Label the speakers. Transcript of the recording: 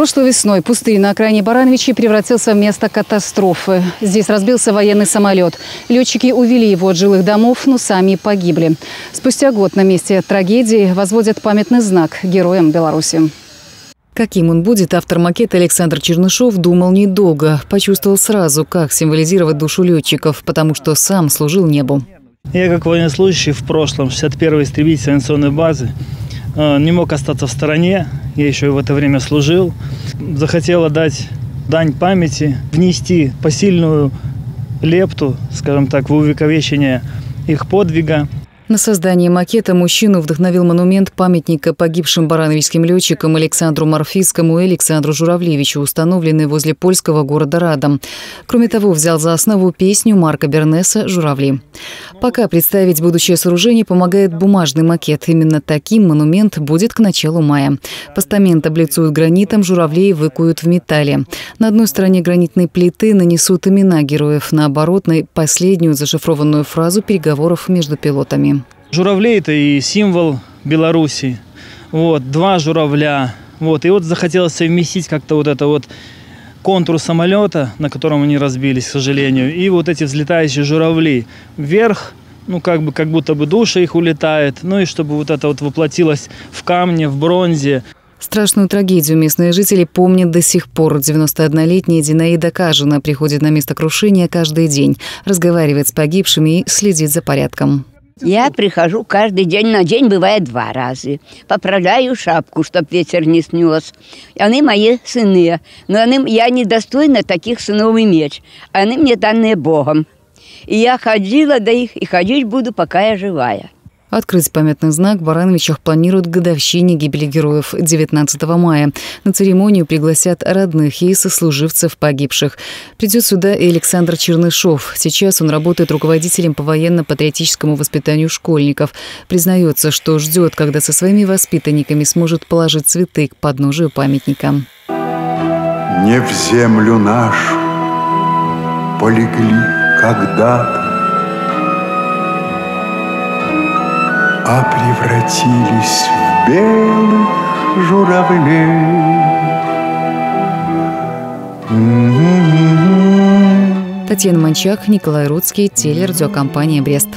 Speaker 1: Прошлой весной пустырь на окраине Барановичей превратился в место катастрофы. Здесь разбился военный самолет. Летчики увели его от жилых домов, но сами погибли. Спустя год на месте трагедии возводят памятный знак героям Беларуси. Каким он будет, автор макета Александр Чернышов думал недолго. Почувствовал сразу, как символизировать душу летчиков, потому что сам служил небу.
Speaker 2: Я как военнослужащий в прошлом, 61-й истребитель авиационной базы, не мог остаться в стороне. Я еще в это время служил. Захотела дать дань памяти, внести посильную лепту, скажем так, в увековечение их подвига.
Speaker 1: На создание макета мужчину вдохновил монумент памятника погибшим барановичским летчикам Александру Марфийскому и Александру Журавлевичу, установленный возле польского города Радом. Кроме того, взял за основу песню Марка Бернеса «Журавли». Пока представить будущее сооружение помогает бумажный макет. Именно таким монумент будет к началу мая. Постамент облицуют гранитом, журавлей выкуют в металле. На одной стороне гранитной плиты нанесут имена героев, на оборотной – последнюю зашифрованную фразу переговоров между пилотами.
Speaker 2: Журавли – это и символ Беларуси. Вот, два журавля. Вот, и вот захотелось совместить как-то вот это вот контур самолета, на котором они разбились, к сожалению, и вот эти взлетающие журавли. Вверх, ну, как бы, как будто бы душа их улетает, ну, и чтобы вот это вот воплотилось в камне, в бронзе.
Speaker 1: Страшную трагедию местные жители помнят до сих пор. 91-летняя Динаида Кажина приходит на место крушения каждый день, разговаривает с погибшими и следит за порядком.
Speaker 3: Я прихожу каждый день, на день бывает два раза. Поправляю шапку, чтоб ветер не снес. Они мои сыны, но они, я недостойна таких сынов иметь. Они мне данные Богом. И я ходила до их, и ходить буду, пока я живая.
Speaker 1: Открыть памятный знак в Барановичах планируют годовщине гибели героев 19 мая. На церемонию пригласят родных и сослуживцев погибших. Придет сюда и Александр Чернышов. Сейчас он работает руководителем по военно-патриотическому воспитанию школьников. Признается, что ждет, когда со своими воспитанниками сможет положить цветы к подножию памятника.
Speaker 4: Не в землю нашу полегли когда-то а превратились в белых журавлей.
Speaker 1: Татьяна Манчак, Николай Рудский, телерадиокомпания «Брест».